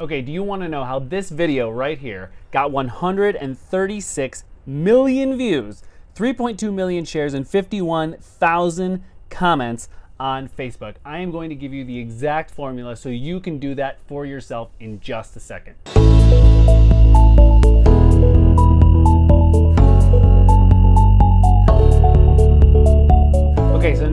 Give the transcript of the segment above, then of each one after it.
Okay, do you want to know how this video right here got 136 million views, 3.2 million shares, and 51,000 comments on Facebook? I am going to give you the exact formula so you can do that for yourself in just a second.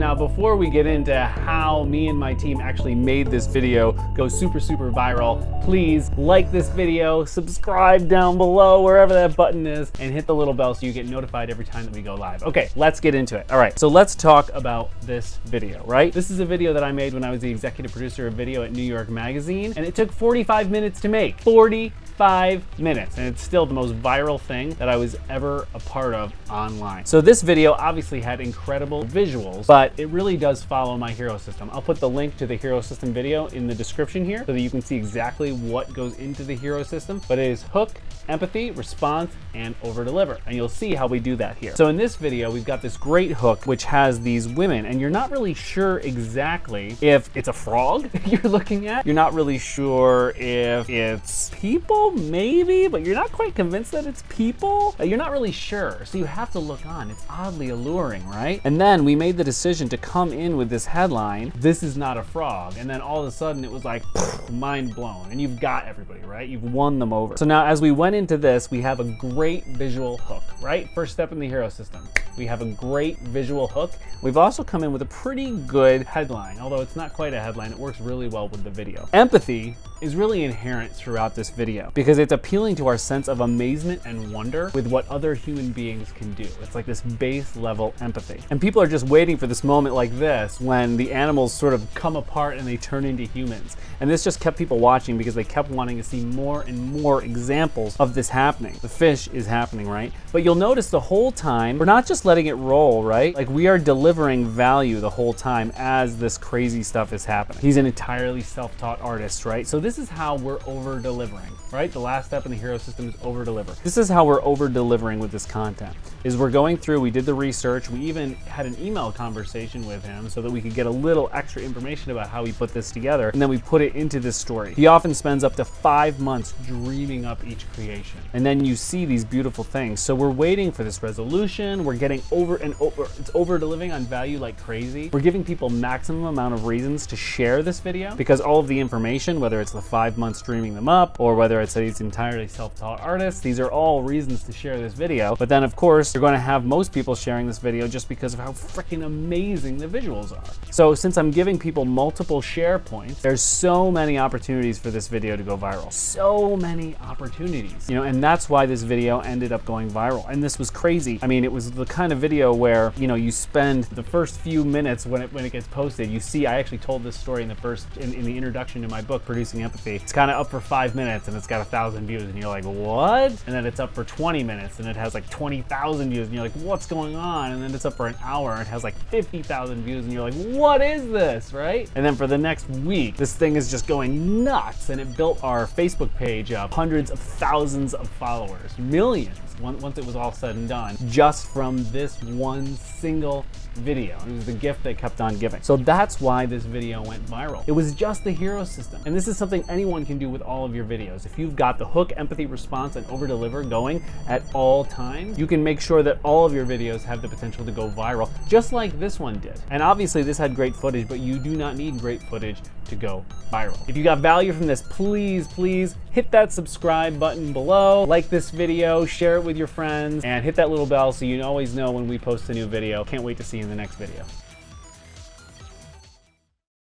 Now before we get into how me and my team actually made this video go super, super viral, please like this video, subscribe down below, wherever that button is, and hit the little bell so you get notified every time that we go live. Okay, let's get into it. All right, so let's talk about this video, right? This is a video that I made when I was the executive producer of video at New York Magazine, and it took 45 minutes to make. 40 five minutes and it's still the most viral thing that I was ever a part of online. So this video obviously had incredible visuals, but it really does follow my hero system. I'll put the link to the hero system video in the description here so that you can see exactly what goes into the hero system, but it is hook, empathy, response, and over deliver. And you'll see how we do that here. So in this video, we've got this great hook, which has these women, and you're not really sure exactly if it's a frog you're looking at. You're not really sure if it's people maybe, but you're not quite convinced that it's people. You're not really sure, so you have to look on. It's oddly alluring, right? And then we made the decision to come in with this headline, this is not a frog. And then all of a sudden it was like, mind blown. And you've got everybody, right? You've won them over. So now as we went into this, we have a great visual hook, right? First step in the hero system. We have a great visual hook. We've also come in with a pretty good headline, although it's not quite a headline. It works really well with the video. Empathy is really inherent throughout this video because it's appealing to our sense of amazement and wonder with what other human beings can do. It's like this base level empathy. And people are just waiting for this moment like this when the animals sort of come apart and they turn into humans. And this just kept people watching because they kept wanting to see more and more examples of this happening. The fish is happening, right? But you'll notice the whole time, we're not just letting it roll, right? Like we are delivering value the whole time as this crazy stuff is happening. He's an entirely self-taught artist, right? So this is how we're over delivering, right? The last step in the hero system is over deliver. This is how we're over delivering with this content is we're going through, we did the research, we even had an email conversation with him so that we could get a little extra information about how he put this together, and then we put it into this story. He often spends up to five months dreaming up each creation. And then you see these beautiful things. So we're waiting for this resolution, we're getting over and over, it's over delivering on value like crazy. We're giving people maximum amount of reasons to share this video because all of the information, whether it's the five months dreaming them up, or whether it's that he's entirely self-taught artist, these are all reasons to share this video. But then of course, you're going to have most people sharing this video just because of how freaking amazing the visuals are. So since I'm giving people multiple share points, there's so many opportunities for this video to go viral. So many opportunities, you know, and that's why this video ended up going viral. And this was crazy. I mean, it was the kind of video where, you know, you spend the first few minutes when it, when it gets posted, you see, I actually told this story in the first, in, in the introduction to my book, Producing Empathy. It's kind of up for five minutes and it's got a thousand views and you're like, what? And then it's up for 20 minutes and it has like 20,000 views and you're like, what's going on? And then it's up for an hour and it has like 50,000 views and you're like, what is this, right? And then for the next week, this thing is just going nuts and it built our Facebook page up hundreds of thousands of followers, millions once it was all said and done, just from this one single video. It was the gift that kept on giving. So that's why this video went viral. It was just the hero system. And this is something anyone can do with all of your videos. If you've got the hook, empathy, response, and over deliver going at all times, you can make sure that all of your videos have the potential to go viral, just like this one did. And obviously this had great footage, but you do not need great footage to go viral. If you got value from this, please, please hit that subscribe button below, like this video, share it with your friends, and hit that little bell so you always know when we post a new video. Can't wait to see you in the next video.